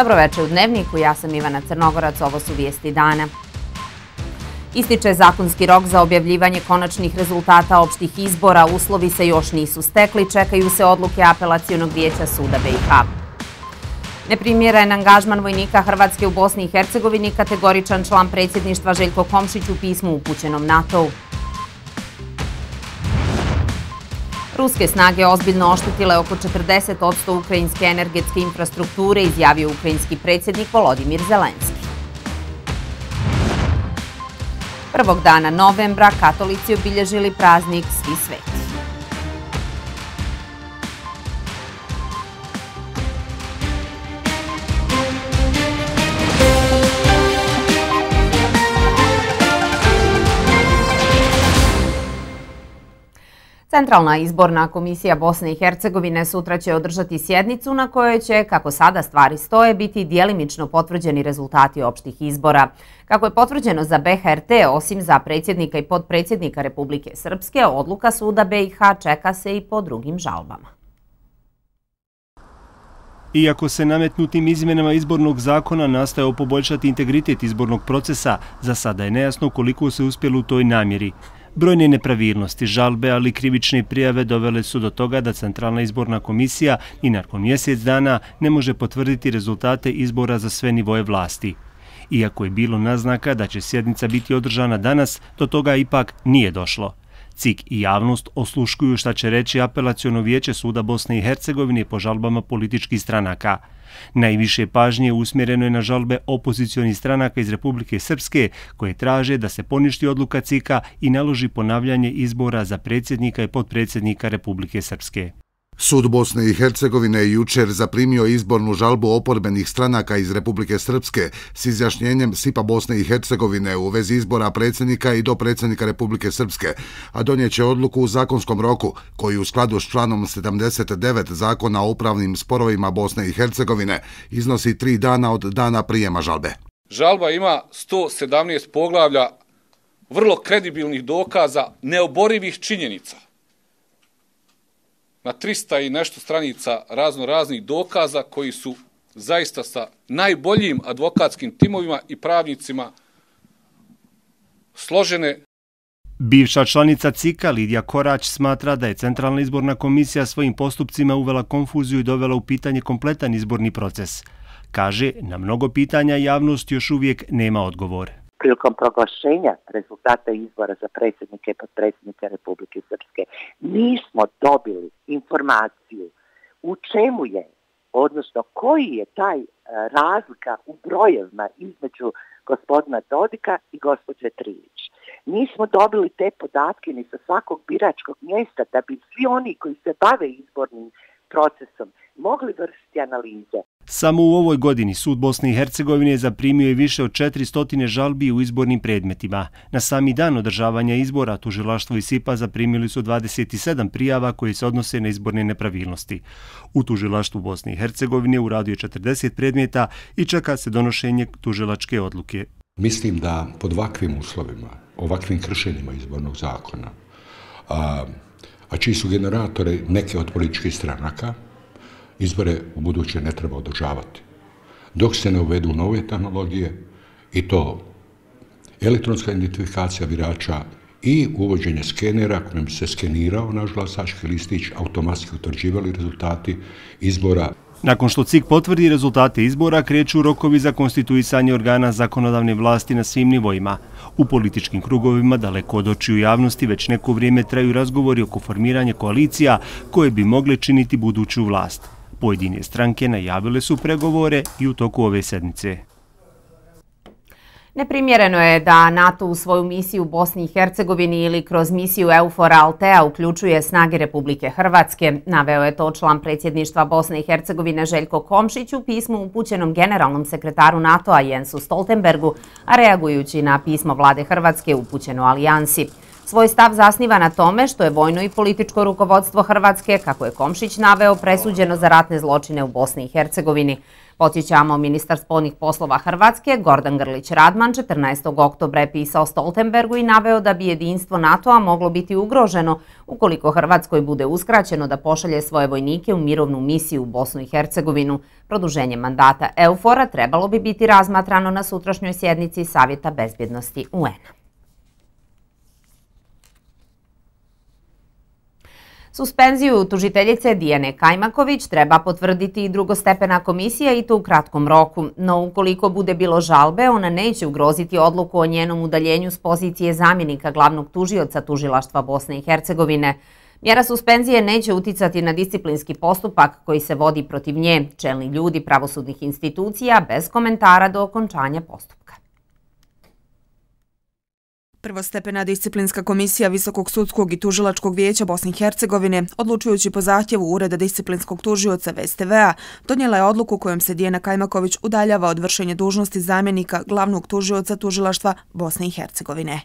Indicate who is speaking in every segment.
Speaker 1: Dobroveče u Dnevniku, ja sam Ivana Crnogorac, ovo su vijesti dana. Ističe zakonski rok za objavljivanje konačnih rezultata opštih izbora, uslovi se još nisu stekli, čekaju se odluke apelacijonog vijeća Suda BiH. Neprimjeren angažman vojnika Hrvatske u Bosni i Hercegovini, kategoričan član predsjedništva Željko Komšić u pismu upućenom NATO-u. Ruske snage ozbiljno oštetile oko 40% ukrajinske energetske infrastrukture, izjavio ukrajinski predsjednik Volodimir Zelenski. Prvog dana novembra katolici obilježili praznik Svi sveti. Centralna izborna komisija Bosne i Hercegovine sutra će održati sjednicu na kojoj će, kako sada stvari stoje, biti dijelimično potvrđeni rezultati opštih izbora. Kako je potvrđeno za BHRT, osim za predsjednika i podpredsjednika Republike Srpske, odluka suda BiH čeka se i po drugim žalbama.
Speaker 2: Iako se nametnutim izmjenama izbornog zakona nastajao poboljšati integritet izbornog procesa, za sada je nejasno koliko se uspjelo u toj namjeri. Brojne nepravilnosti, žalbe, ali krivične prijave dovele su do toga da Centralna izborna komisija i nakon mjesec dana ne može potvrditi rezultate izbora za sve nivoje vlasti. Iako je bilo naznaka da će sjednica biti održana danas, do toga ipak nije došlo. CIK i javnost osluškuju šta će reći apelacijono vijeće Suda Bosne i Hercegovine po žalbama političkih stranaka. Najviše pažnje usmjereno je na žalbe opozicijonih stranaka iz Republike Srpske koje traže da se poništi odluka CIKA i naloži ponavljanje izbora za predsjednika i podpredsjednika Republike Srpske.
Speaker 3: Sud Bosne i Hercegovine je jučer zaprimio izbornu žalbu oporbenih stranaka iz Republike Srpske s izjašnjenjem SIPA Bosne i Hercegovine u vezi izbora predsjednika i do predsjednika Republike Srpske, a donjeće odluku u zakonskom roku koji u skladu s članom 79 zakona o upravnim sporovima Bosne i Hercegovine iznosi tri dana od dana prijema žalbe.
Speaker 4: Žalba ima 117 poglavlja vrlo kredibilnih dokaza neoborivih činjenica – na 300 i nešto stranica razno raznih dokaza koji su zaista sa najboljim advokatskim timovima i pravnicima složene.
Speaker 2: Bivša članica CIKA Lidija Korać smatra da je Centralna izborna komisija svojim postupcima uvela konfuziju i dovela u pitanje kompletan izborni proces. Kaže, na mnogo pitanja javnost još uvijek nema odgovore
Speaker 5: prilikom proglašenja rezultata izbora za predsjednike i podpredsjednike Republike Srpske nismo dobili informaciju u čemu je, odnosno koji je taj e, razlika u brojevima između gospodina Dodika i gospođe Trilić. Nismo dobili te podatke ni sa svakog biračkog mjesta da bi svi oni koji se bave izbornim procesom mogli vršiti analize.
Speaker 2: Samo u ovoj godini Sud Bosne i Hercegovine zaprimio je više od 400 žalbi u izbornim predmetima. Na sami dan održavanja izbora tužilaštvo i SIPA zaprimili su 27 prijava koje se odnose na izborne nepravilnosti. U tužilaštvu Bosne i Hercegovine uradio je 40 predmeta i čeka se donošenje tužilačke odluke.
Speaker 6: Mislim da pod ovakvim uslovima, ovakvim kršenjima izbornog zakona, a, a čiji su generatori neke od političkih stranaka, izbore u buduće ne treba održavati. Dok se ne uvedu nove tehnologije i to elektronska identifikacija birača i uvođenje skenera kojim se skenirao naš glasački listić, automatski utvrđivali rezultati izbora.
Speaker 2: Nakon što CIK potvrdi rezultate izbora, kreću rokovi za konstituisanje organa zakonodavne vlasti na svim nivoima. U političkim krugovima, daleko od očiju javnosti, već neko vrijeme traju razgovori oko formiranja koalicija koje bi mogle činiti buduću vlast. Pojedine stranke najavile su pregovore i u toku ove sedmice.
Speaker 1: Neprimjereno je da NATO u svoju misiju u Bosni i Hercegovini ili kroz misiju EUFOR Altea uključuje snage Republike Hrvatske. Naveo je to član predsjedništva Bosne i Hercegovine Željko Komšić u pismu upućenom generalnom sekretaru NATO-a Jensu Stoltenbergu, a reagujući na pismo vlade Hrvatske upućeno Alijansi. Svoj stav zasniva na tome što je vojno i političko rukovodstvo Hrvatske, kako je Komšić naveo, presuđeno za ratne zločine u Bosni i Hercegovini. Podsjećamo, ministar spolnih poslova Hrvatske, Gordan Grlić Radman, 14. oktobra je pisao Stoltenbergu i naveo da bi jedinstvo NATO-a moglo biti ugroženo ukoliko Hrvatskoj bude uskraćeno da pošalje svoje vojnike u mirovnu misiju u Bosnu i Hercegovinu. Produženje mandata EUFOR-a trebalo bi biti razmatrano na sutrašnjoj sjednici Savjeta bezbjednosti UN-a. Suspenziju tužiteljice Dijane Kajmaković treba potvrditi i drugostepena komisija i to u kratkom roku, no ukoliko bude bilo žalbe, ona neće ugroziti odluku o njenom udaljenju s pozicije zamjenika glavnog tužioca tužilaštva Bosne i Hercegovine. Mjera suspenzije neće uticati na disciplinski postupak koji se vodi protiv nje, čelni ljudi pravosudnih institucija, bez komentara do okončanja postupka.
Speaker 7: Prvostepena disciplinska komisija Visokog sudskog i tužilačkog vijeća Bosne i Hercegovine, odlučujući po zahtjevu Ureda disciplinskog tužioca VSTV-a, donijela je odluku kojom se Dijena Kajmaković udaljava od vršenja dužnosti zamjenika glavnog tužioca tužilaštva Bosne i Hercegovine.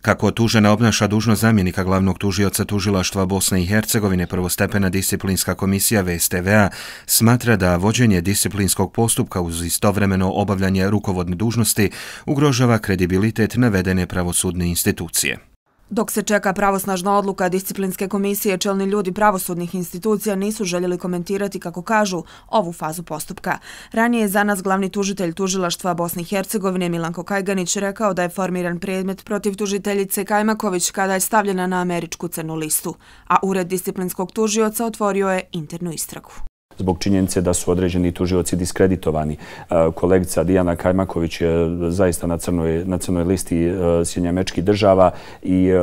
Speaker 8: Kako tužena obnaša dužnost zamjenika glavnog tužioca tužilaštva Bosne i Hercegovine, prvostepena disciplinska komisija VSTVA smatra da vođenje disciplinskog postupka uz istovremeno obavljanje rukovodne dužnosti ugrožava kredibilitet navedene pravosudne institucije.
Speaker 7: Dok se čeka pravosnažna odluka disciplinske komisije, čelni ljudi pravosudnih institucija nisu željeli komentirati, kako kažu, ovu fazu postupka. Ranije je za nas glavni tužitelj tužilaštva Bosne i Hercegovine Milanko Kajganić rekao da je formiran predmet protiv tužiteljice Kajmaković kada je stavljena na američku crnu listu, a ured disciplinskog tužioca otvorio je internu istragu
Speaker 9: zbog činjenice da su određeni tužioci diskreditovani. E, kolegica Dijana Kajmaković je zaista na crnoj, na crnoj listi e, Sjednjamečkih država i e,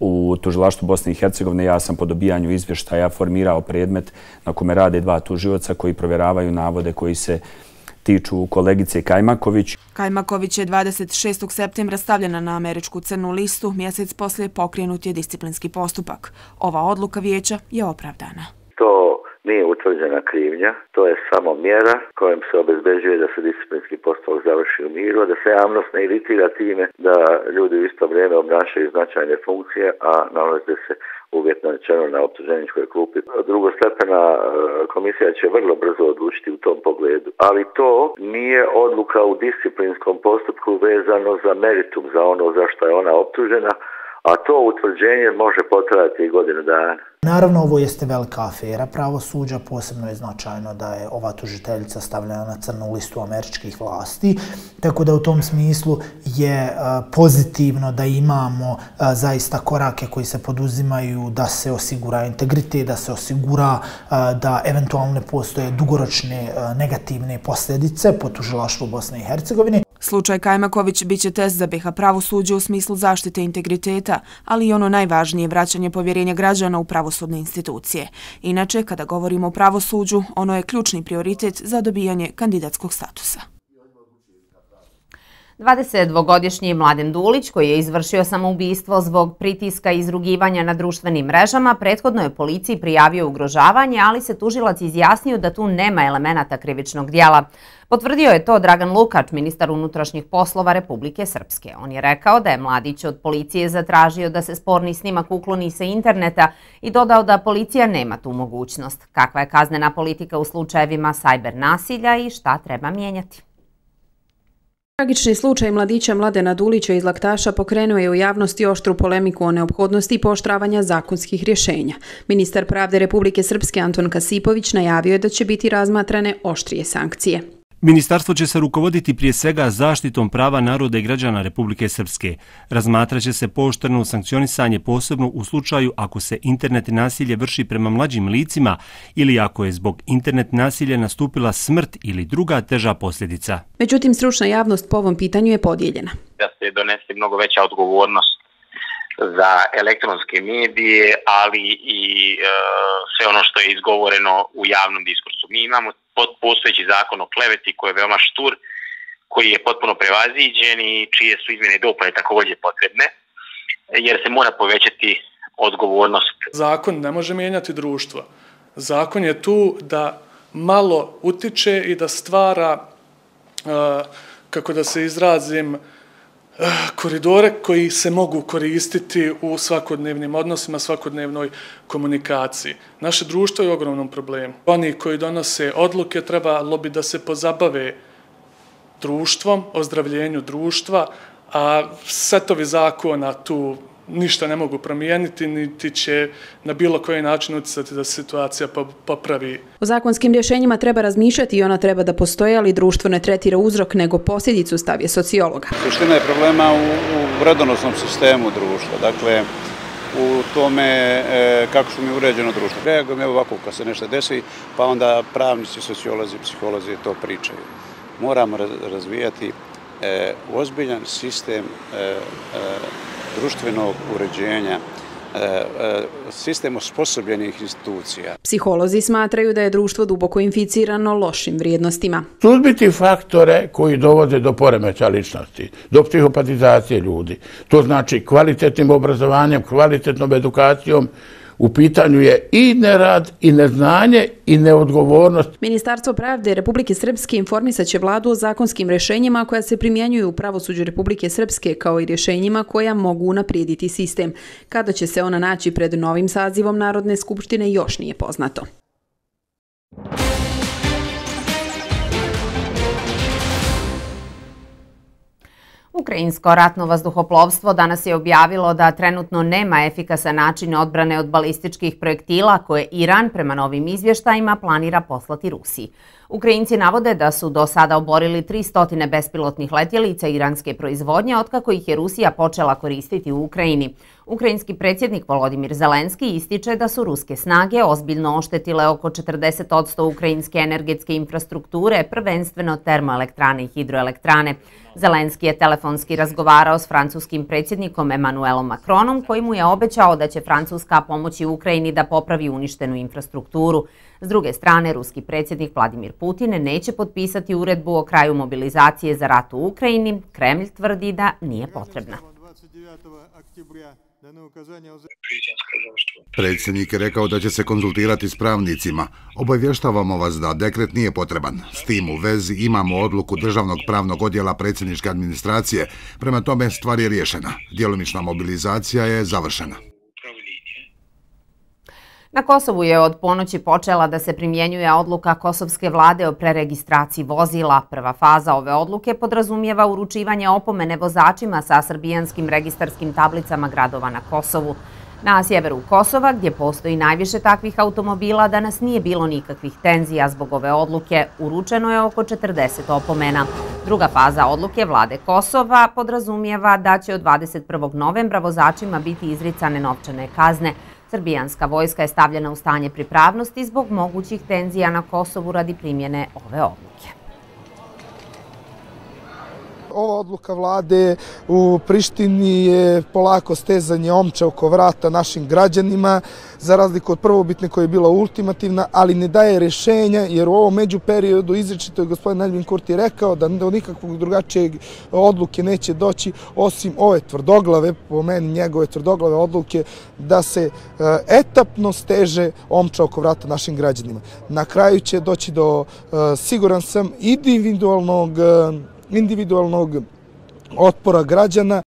Speaker 9: u tužilaštu Bosne i Hercegovine ja sam po dobijanju izvještaja formirao predmet na kome rade dva tužioca koji provjeravaju navode koji se tiču kolegice Kajmaković.
Speaker 7: Kajmaković je 26. septembra stavljena na američku crnu listu. Mjesec poslije pokrenut je disciplinski postupak. Ova odluka vijeća je opravdana.
Speaker 10: To nije utvrđena krivnja, to je samo mjera kojom se obezbeđuje da se disciplinski postupak završi u miru, da se javnost ne iritira time da ljudi u isto vrijeme obnašaju značajne funkcije, a nalaze se uvjetno rečeno na optuženičkoj klupi. Drugostepena e, komisija će vrlo brzo odlučiti u tom pogledu, ali to nije odluka u disciplinskom postupku vezano za meritum, za ono za što je ona optužena, a to utvrđenje može potrajati i godinu dana.
Speaker 11: Naravno, ovo jeste velika afera pravosuđa, posebno je značajno da je ova tužiteljica stavljena na crnu listu američkih vlasti, tako da u tom smislu je e, pozitivno da imamo e, zaista korake koji se poduzimaju da se osigura integritet, da se osigura e, da eventualno ne postoje dugoročne negativne posljedice po tužilaštvu Bosne i Hercegovine.
Speaker 7: Slučaj Kajmaković biće test za BiH pravosuđe u smislu zaštite integriteta, ali i ono najvažnije vraćanje povjerenja građana u pravosudne institucije. Inače, kada govorimo o pravosuđu, ono je ključni prioritet za dobijanje kandidatskog statusa.
Speaker 1: 22-godišnji Mladen Dulić, koji je izvršio samoubistvo zbog pritiska i izrugivanja na društvenim mrežama, prethodno je policiji prijavio ugrožavanje, ali se tužilac izjasnio da tu nema elemenata krivičnog dijela. Potvrdio je to Dragan Lukač, ministar unutrašnjih poslova Republike Srpske. On je rekao da je Mladić od policije zatražio da se sporni snimak ukloni sa interneta i dodao da policija nema tu mogućnost. Kakva je kaznena politika u slučajevima sajber nasilja i šta treba mijenjati?
Speaker 12: Tragični slučaj mladića Mladena Dulića iz Laktaša pokrenuo je u javnosti oštru polemiku o neophodnosti i poštravanja zakonskih rješenja. Ministar pravde Republike Srpske Anton Kasipović najavio je da će biti razmatrane oštrije sankcije.
Speaker 2: Ministarstvo će se rukovoditi prije svega zaštitom prava naroda i građana Republike Srpske. Razmatraće se poštrno sankcionisanje posebno u slučaju ako se internet nasilje vrši prema mlađim licima ili ako je zbog internet nasilje nastupila smrt ili druga teža posljedica.
Speaker 12: Međutim, stručna javnost po ovom pitanju je podijeljena.
Speaker 13: Da se donese mnogo veća odgovornost za elektronske medije, ali i e, sve ono što je izgovoreno u javnom diskursu. Mi imamo postojeći zakon o kleveti koji je veoma štur, koji je potpuno prevaziđen i čije su izmjene i dopune također potrebne, jer se mora povećati odgovornost.
Speaker 14: Zakon ne može mijenjati društvo. Zakon je tu da malo utiče i da stvara, eh, kako da se izrazim, koridore koji se mogu koristiti u svakodnevnim odnosima, svakodnevnoj komunikaciji. Naše društvo je u ogromnom problemu. Oni koji donose odluke trebalo bi da se pozabave društvom, ozdravljenju društva, a setovi zakona tu ništa ne mogu promijeniti, niti će na bilo koji način uticati da se situacija popravi.
Speaker 12: O zakonskim rješenjima treba razmišljati i ona treba da postoje, ali društvo ne tretira uzrok, nego posljedicu stavije sociologa.
Speaker 15: Suština je problema u, u vredonosnom sistemu društva. Dakle, u tome e, kako su mi uređeno društvo. Reagujem evo ovako kad se nešto desi, pa onda pravnici, sociolozi, psiholozi to pričaju. Moramo razvijati e, ozbiljan sistem e, društvenog uređenja, e, e, sistem osposobljenih institucija.
Speaker 12: Psiholozi smatraju da je društvo duboko inficirano lošim vrijednostima.
Speaker 16: Suzbiti faktore koji dovode do poremeća ličnosti, do psihopatizacije ljudi. To znači kvalitetnim obrazovanjem, kvalitetnom edukacijom, U pitanju je i nerad, i neznanje, i neodgovornost.
Speaker 12: Ministarstvo pravde Republike Srpske informisat će vladu o zakonskim rešenjima koja se primjenjuju u pravosuđu Republike Srpske kao i rješenjima koja mogu naprijediti sistem. Kada će se ona naći pred novim sazivom Narodne skupštine još nije poznato.
Speaker 1: Ukrajinsko ratno vazduhoplovstvo danas je objavilo da trenutno nema efikasan način odbrane od balističkih projektila koje Iran prema novim izvještajima planira poslati Rusiji. Ukrajinci navode da su do sada oborili 300 bespilotnih letjelica iranske proizvodnje otkako ih je Rusija počela koristiti u Ukrajini. Ukrajinski predsjednik Volodimir Zelenski ističe da su ruske snage ozbiljno oštetile oko 40% ukrajinske energetske infrastrukture, prvenstveno termoelektrane i hidroelektrane. Zelenski je telefonski razgovarao s francuskim predsjednikom Emmanuelom Macronom koji mu je obećao da će Francuska pomoći Ukrajini da popravi uništenu infrastrukturu. S druge strane, ruski predsjednik Vladimir Putin neće potpisati uredbu o kraju mobilizacije za rat u Ukrajini. Kremlj tvrdi da nije potrebna.
Speaker 3: Predsjednik je rekao da će se konzultirati s pravnicima. Obavještavamo vas da dekret nije potreban. S tim u vezi imamo odluku Državnog pravnog odjela predsjedničke administracije. Prema tome stvar je riješena. Djelomična mobilizacija je završena.
Speaker 1: Na Kosovu je od ponoći počela da se primjenjuje odluka Kosovske vlade o preregistraciji vozila. Prva faza ove odluke podrazumijeva uručivanje opomene vozačima sa srbijanskim registarskim tablicama gradova na Kosovu. Na sjeveru Kosova, gdje postoji najviše takvih automobila, danas nije bilo nikakvih tenzija zbog ove odluke. Uručeno je oko 40 opomena. Druga faza odluke vlade Kosova podrazumijeva da će od 21. novembra vozačima biti izricane novčane kazne. Srbijanska vojska je stavljena u stanje pripravnosti zbog mogućih tenzija na Kosovu radi primjene ove odluke.
Speaker 17: Ova odluka vlade u Prištini je polako stezanje omča oko vrata našim građanima, za razliku od prvobitne koja je bila ultimativna, ali ne daje rešenja, jer u ovom među periodu izrečito je gospodin Albin Kurti rekao da do nikakvog drugačijeg odluke neće doći, osim ove tvrdoglave, po meni njegove tvrdoglave odluke, da se eh, etapno steže omča oko vrata našim građanima. Na kraju će doći do, eh, siguran sam, individualnog eh, individualnog otpora građana.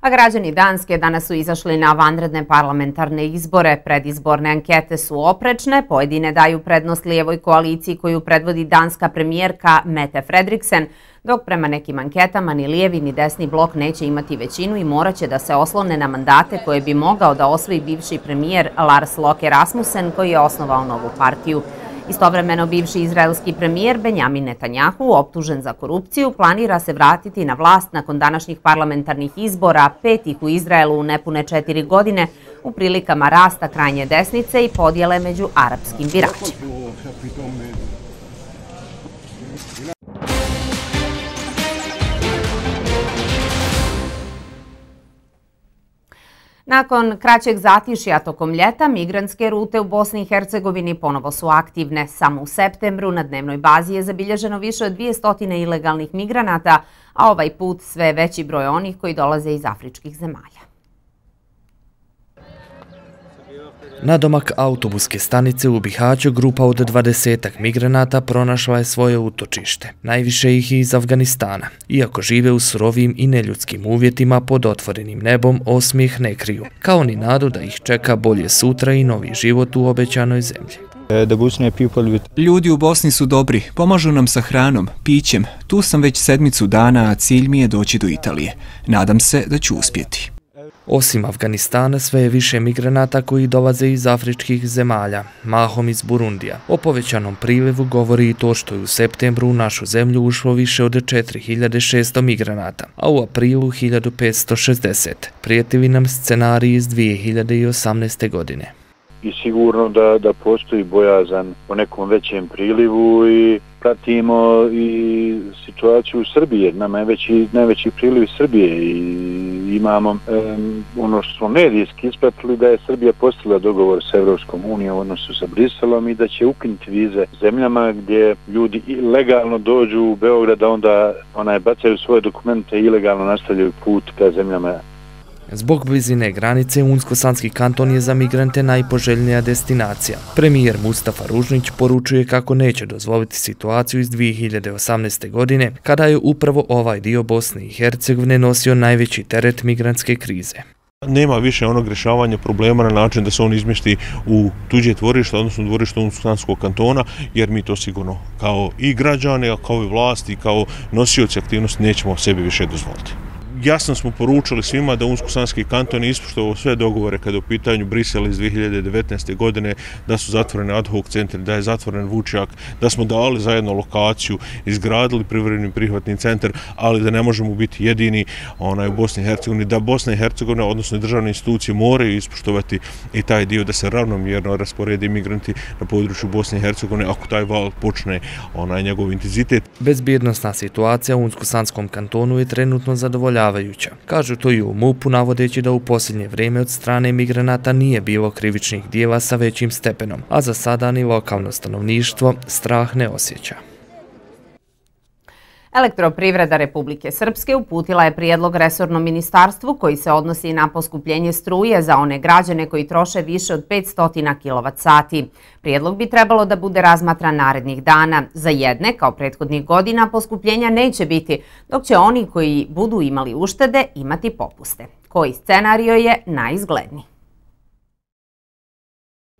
Speaker 1: A građani Danske danas su izašli na vanredne parlamentarne izbore. Predizborne ankete su oprečne, pojedine daju prednost lijevoj koaliciji koju predvodi danska premijerka Mette Fredriksen, dok prema nekim anketama ni lijevi ni desni blok neće imati većinu i moraće da se oslone na mandate koje bi mogao da osvoji bivši premijer Lars Loke Rasmussen koji je osnovao novu partiju. Istovremeno bivši izraelski premijer Benjamin Netanjahu, optužen za korupciju, planira se vratiti na vlast nakon današnjih parlamentarnih izbora, petih u Izraelu u nepune četiri godine, u prilikama rasta krajnje desnice i podjele među arapskim biračima. Nakon kraćeg zatišja tokom ljeta, migranske rute u Bosni i Hercegovini ponovo su aktivne. Samo u septembru na dnevnoj bazi je zabilježeno više od 200 ilegalnih migranata, a ovaj put sve veći broj onih koji dolaze iz afričkih zemalja.
Speaker 18: Na domak autobuske stanice u Bihaću grupa od dvadesetak migranata pronašla je svoje utočište. Najviše ih je iz Afganistana. Iako žive u surovim i neljudskim uvjetima pod otvorenim nebom, osmijeh ne kriju. Kao ni nadu da ih čeka bolje sutra i novi život u obećanoj zemlji.
Speaker 19: Ljudi u Bosni su dobri, pomažu nam sa hranom, pićem. Tu sam već sedmicu dana, a cilj mi je doći do Italije. Nadam se da ću uspjeti.
Speaker 18: Osim Afganistana, sve je više migranata koji dolaze iz afričkih zemalja, mahom iz Burundija. O povećanom prilivu govori i to što je u septembru u našu zemlju ušlo više od 4600 migranata, a u aprilu 1560. Prijetili nam scenariji iz 2018. godine
Speaker 20: i sigurno da, da postoji bojazan o nekom većem prilivu i pratimo i situaciju u Srbije. Nama je veći, najveći priliv Srbije i imamo um, ono što smo medijski ispratili da je Srbija postala dogovor sa Evropskom unijom u odnosu sa Briselom i da će ukinuti vize zemljama gdje ljudi legalno dođu u Beograd a onda onaj, bacaju svoje dokumente i ilegalno nastavljaju put ka zemljama
Speaker 18: Zbog blizine granice, Unsko-Sanski kanton je za migrante najpoželjnija destinacija. Premijer Mustafa Ružnić poručuje kako neće dozvoliti situaciju iz 2018. godine, kada je upravo ovaj dio Bosne i Hercegovine nosio najveći teret migrantske krize.
Speaker 21: Nema više onog rješavanja problema na način da se on izmješti u tuđe tvorište, odnosno dvorište Unsko-Sanskog kantona, jer mi to sigurno kao i građane, kao i vlasti, kao nosioci aktivnosti nećemo sebi više dozvoliti jasno smo poručili svima da Unsko-Sanski kanton je ispoštovao sve dogovore kada je u pitanju Brisel iz 2019. godine, da su zatvorene ad hoc centri, da je zatvoren Vučjak, da smo dali zajedno lokaciju, izgradili privredni prihvatni centar, ali da ne možemo biti jedini onaj, u Bosni i Hercegovini, da Bosna i Hercegovina, odnosno državne institucije, moraju ispoštovati i taj dio da se ravnomjerno rasporedi imigranti na području Bosne i Hercegovine ako taj val počne onaj njegov intenzitet.
Speaker 18: Bezbjednostna situacija u Unsko-Sanskom kantonu je trenutno zadovoljava zabrinjavajuća. Kažu to i u MUP-u navodeći da u posljednje vrijeme od strane migranata nije bilo krivičnih dijela sa većim stepenom, a za sada ni lokalno stanovništvo strah ne osjeća.
Speaker 1: Elektroprivreda Republike Srpske uputila je prijedlog resornom ministarstvu koji se odnosi na poskupljenje struje za one građane koji troše više od 500 kWh. Prijedlog bi trebalo da bude razmatran narednih dana. Za jedne, kao prethodnih godina, poskupljenja neće biti, dok će oni koji budu imali uštede imati popuste. Koji scenario je najizgledniji?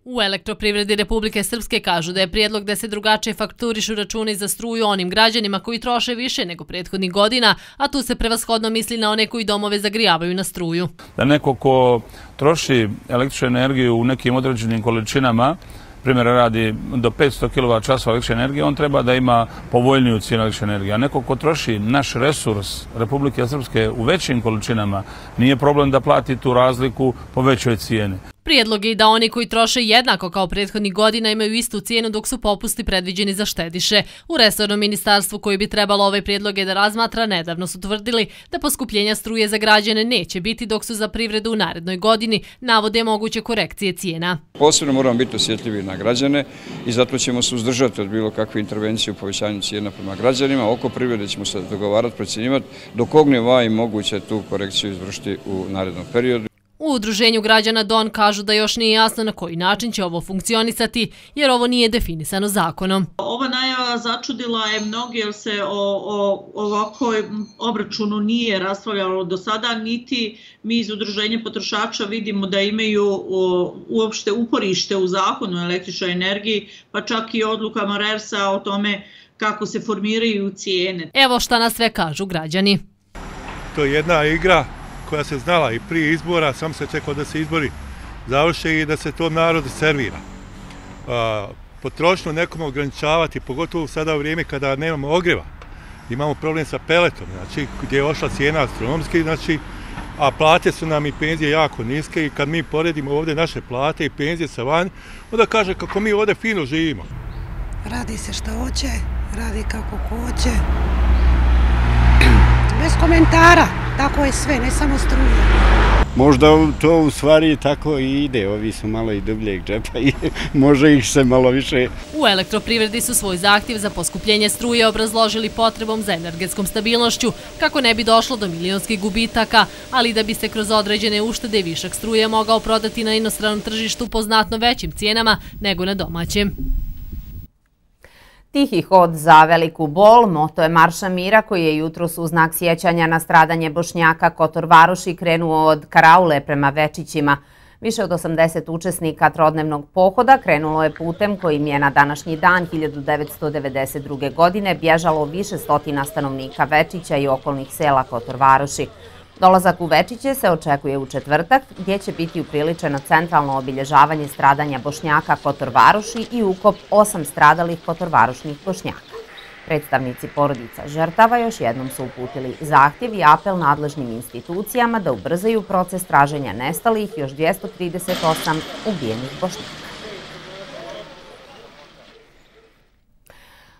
Speaker 22: U elektroprivredi Republike Srpske kažu da je prijedlog da se drugačije fakturišu računi za struju onim građanima koji troše više nego prethodnih godina, a tu se prevashodno misli na one koji domove zagrijavaju na struju.
Speaker 23: Da neko ko troši električnu energiju u nekim određenim količinama, primjera radi do 500 kWh električne energije, on treba da ima povoljniju cijenu električne energije. A neko ko troši naš resurs Republike Srpske u većim količinama, nije problem da plati tu razliku po većoj cijeni.
Speaker 22: Prijedlog je da oni koji troše jednako kao prethodnih godina imaju istu cijenu dok su popusti predviđeni za štediše. U resornom ministarstvu koji bi trebalo ove prijedloge da razmatra, nedavno su tvrdili da poskupljenja struje za građane neće biti dok su za privredu u narednoj godini navode moguće korekcije cijena.
Speaker 24: Posebno moramo biti osjetljivi na građane i zato ćemo se uzdržati od bilo kakve intervencije u povećanju cijena prema građanima. Oko privrede ćemo se dogovarati, procjenjivati do kog i moguće tu korekciju izvršiti u narednom periodu.
Speaker 22: U udruženju građana Don kažu da još nije jasno na koji način će ovo funkcionisati, jer ovo nije definisano zakonom.
Speaker 25: Ova najava začudila je mnogi, jer se o ovakoj obračunu nije raspravljalo do sada, niti mi iz udruženja potrošača vidimo da imaju uopšte uporište u zakonu o električnoj energiji, pa čak i odlukama RERS-a o tome kako se formiraju cijene.
Speaker 22: Evo šta nas sve kažu građani.
Speaker 26: To je jedna igra koja se znala i prije izbora, sam se čekao da se izbori završe i da se to narod servira. Potrošno nekom ograničavati, pogotovo sada u vrijeme kada nemamo ogreva, imamo problem sa peletom, znači gdje je ošla cijena astronomski, znači, a plate su nam i penzije jako niske i kad mi poredimo ovdje naše plate i penzije sa van, onda kaže kako mi ovdje fino živimo.
Speaker 27: Radi se što hoće, radi kako hoće. Bez komentara tako je sve, ne samo struje.
Speaker 28: Možda to u stvari tako i ide, ovi su malo i dubljeg džepa i može ih se malo više.
Speaker 22: U elektroprivredi su svoj zahtjev za poskupljenje struje obrazložili potrebom za energetskom stabilnošću, kako ne bi došlo do milijonskih gubitaka, ali da bi se kroz određene uštede višak struje mogao prodati na inostranom tržištu po znatno većim cijenama nego na domaćem.
Speaker 1: Tihi hod za veliku bol, moto je Marša Mira koji je jutro su znak sjećanja na stradanje Bošnjaka Kotor Varoši krenuo od Karaule prema Večićima. Više od 80 učesnika trodnevnog pohoda krenulo je putem kojim je na današnji dan 1992. godine bježalo više stotina stanovnika Večića i okolnih sela Kotor Varoši. Dolazak u Večiće se očekuje u četvrtak, gdje će biti upriličeno centralno obilježavanje stradanja Bošnjaka Kotorvaruši i ukop osam stradalih Kotorvarušnih Bošnjaka. Predstavnici porodica žrtava još jednom su uputili zahtjev i apel nadležnim institucijama da ubrzaju proces traženja nestalih još 238 ubijenih Bošnjaka.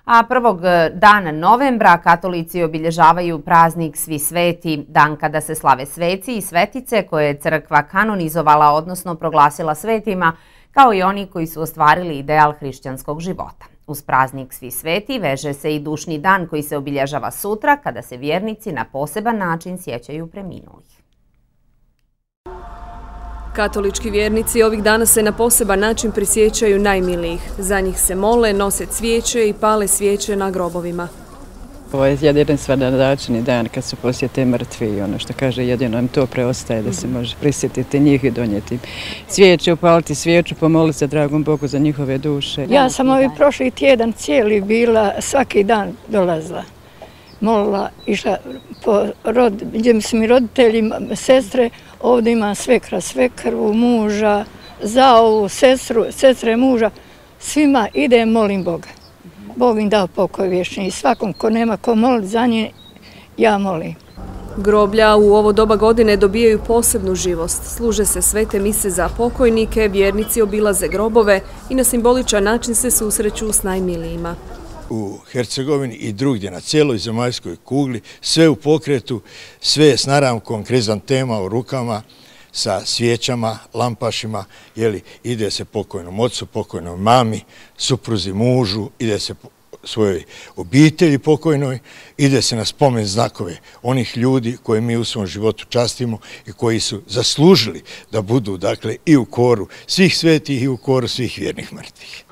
Speaker 1: A prvog e, dana novembra katolici obilježavaju praznik Svi sveti, dan kada se slave sveci i svetice koje je crkva kanonizovala, odnosno proglasila svetima, kao i oni koji su ostvarili ideal hrišćanskog života. Uz praznik Svi sveti veže se i dušni dan koji se obilježava sutra kada se vjernici na poseban način sjećaju preminulih.
Speaker 29: Katolički vjernici ovih dana se na poseban način prisjećaju najmilijih. Za njih se mole, nose cvijeće i pale svijeće na grobovima.
Speaker 30: Ovo je jedan svadanačni dan kad su posjete mrtvi i ono što kaže jedino im to preostaje da se može prisjetiti njih i donijeti cvijeće, upaliti svijeću, pomoliti se dragom Bogu za njihove duše.
Speaker 31: Ja sam ovaj prošli tjedan cijeli bila, svaki dan dolazla molila, išla po rod, gdje su mi roditelji, sestre, ovdje ima svekra, svekrvu, muža, za ovu sestru, sestre muža, svima ide, molim Boga. Bog im dao pokoj vječni i svakom ko nema ko moli za nje, ja molim.
Speaker 29: Groblja u ovo doba godine dobijaju posebnu živost. Služe se svete mise za pokojnike, vjernici obilaze grobove i na simboličan način se susreću s najmilijima
Speaker 32: u Hercegovini i drugdje na cijeloj zemaljskoj kugli, sve u pokretu, sve s naramkom krizantema u rukama, sa svijećama, lampašima, jeli, ide se pokojnom ocu, pokojnom mami, supruzi mužu, ide se svojoj obitelji pokojnoj, ide se na spomen znakove onih ljudi koje mi u svom životu častimo i koji su zaslužili da budu dakle, i u koru svih svetih i u koru svih vjernih mrtvih.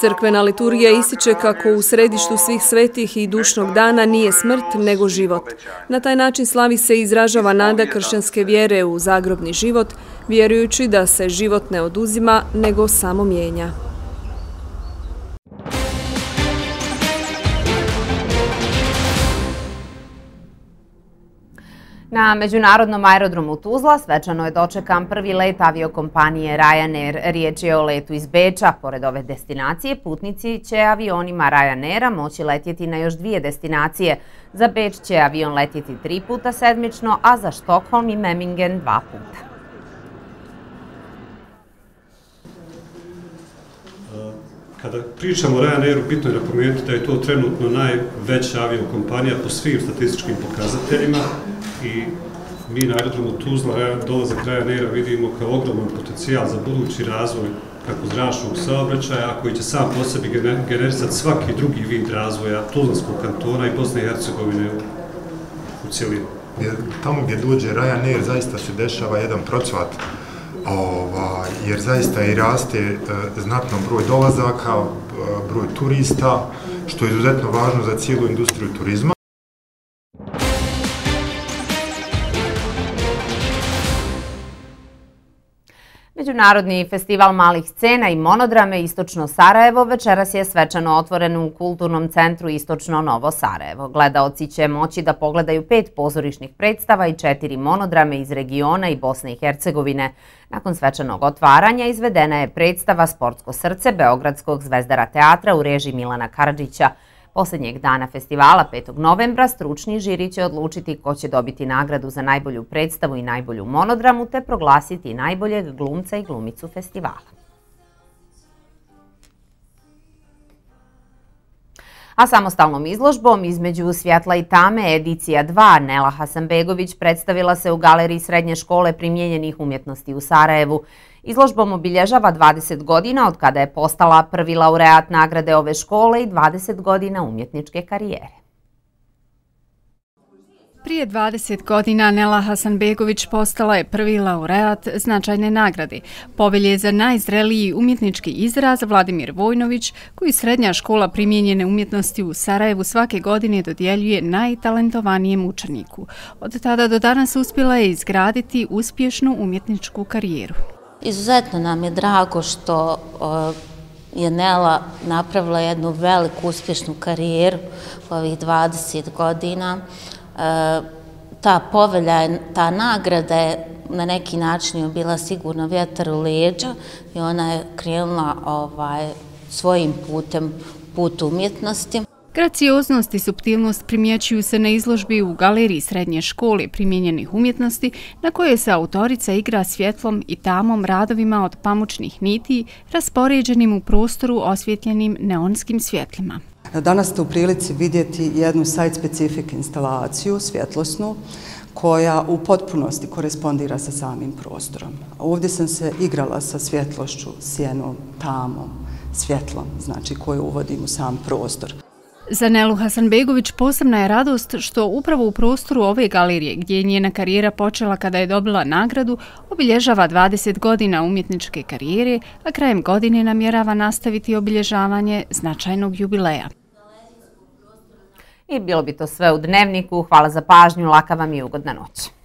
Speaker 29: Crkvena liturgija ističe kako u središtu svih svetih i dušnog dana nije smrt, nego život. Na taj način slavi se izražava nada kršćanske vjere u zagrobni život, vjerujući da se život ne oduzima, nego samo mijenja.
Speaker 1: Na međunarodnom aerodromu Tuzla svečano je dočekan prvi let aviokompanije Ryanair. Riječ je o letu iz Beča. Pored ove destinacije, putnici će avionima Ryanaira moći letjeti na još dvije destinacije. Za Beč će avion letjeti tri puta sedmično, a za Štokholm i Memmingen dva puta.
Speaker 33: Kada pričamo o Ryanairu, bitno je napomenuti da je to trenutno najveća aviokompanija po svim statističkim pokazateljima i mi na aerodromu Tuzla dolaze kraja Nera vidimo kao ogroman potencijal za budući razvoj kako zračnog saobraćaja, koji će sam po sebi generisati svaki drugi vid razvoja Tuzlanskog kantona i Bosne i Hercegovine u cijelinu.
Speaker 34: Tamo gdje dođe Ryanair zaista se dešava jedan procvat ova, jer zaista i raste e, znatno broj dolazaka, e, broj turista, što je izuzetno važno za cijelu industriju turizma.
Speaker 1: Međunarodni festival malih scena i monodrame Istočno Sarajevo večeras je svečano otvoren u kulturnom centru Istočno Novo Sarajevo. Gledaoci će moći da pogledaju pet pozorišnih predstava i četiri monodrame iz regiona i Bosne i Hercegovine. Nakon svečanog otvaranja izvedena je predstava Sportsko srce Beogradskog zvezdara teatra u režiji Milana Karadžića. Posljednjeg dana festivala 5. novembra stručni žiri će odlučiti ko će dobiti nagradu za najbolju predstavu i najbolju monodramu te proglasiti najboljeg glumca i glumicu festivala. A samostalnom izložbom između Svjetla i Tame edicija 2 Nela Hasanbegović predstavila se u galeriji Srednje škole primjenjenih umjetnosti u Sarajevu. Izložbom obilježava 20 godina od kada je postala prvi laureat nagrade ove škole i 20 godina umjetničke karijere.
Speaker 35: Prije 20 godina Nela Hasanbegović postala je prvi laureat značajne nagrade. Povelje za najzreliji umjetnički izraz Vladimir Vojnović, koji srednja škola primjenjene umjetnosti u Sarajevu svake godine dodjeljuje najtalentovanijem učeniku. Od tada do danas uspjela je izgraditi uspješnu umjetničku karijeru.
Speaker 36: Izuzetno nam je drago što je Nela napravila jednu veliku uspješnu karijeru u ovih 20 godina e, ta povelja, ta nagrada je na neki način je bila sigurno vjetar u leđa i ona je krenula ovaj, svojim putem, put umjetnosti.
Speaker 35: Gracioznost i subtilnost primjećuju se na izložbi u galeriji srednje škole primjenjenih umjetnosti na kojoj se autorica igra svjetlom i tamom radovima od pamučnih niti raspoređenim u prostoru osvjetljenim neonskim svjetlima.
Speaker 37: Danas ste u prilici vidjeti jednu site-specific instalaciju, svjetlosnu, koja u potpunosti korespondira sa samim prostorom. Ovdje sam se igrala sa svjetlošću, sjenom, tamom, svjetlom, znači koju uvodim u sam prostor.
Speaker 35: Za Nelu Hasanbegović posebna je radost što upravo u prostoru ove galerije, gdje je njena karijera počela kada je dobila nagradu, obilježava 20 godina umjetničke karijere, a krajem godine namjerava nastaviti obilježavanje značajnog jubileja.
Speaker 1: I bilo bi to sve u dnevniku. Hvala za pažnju, laka vam i ugodna noć.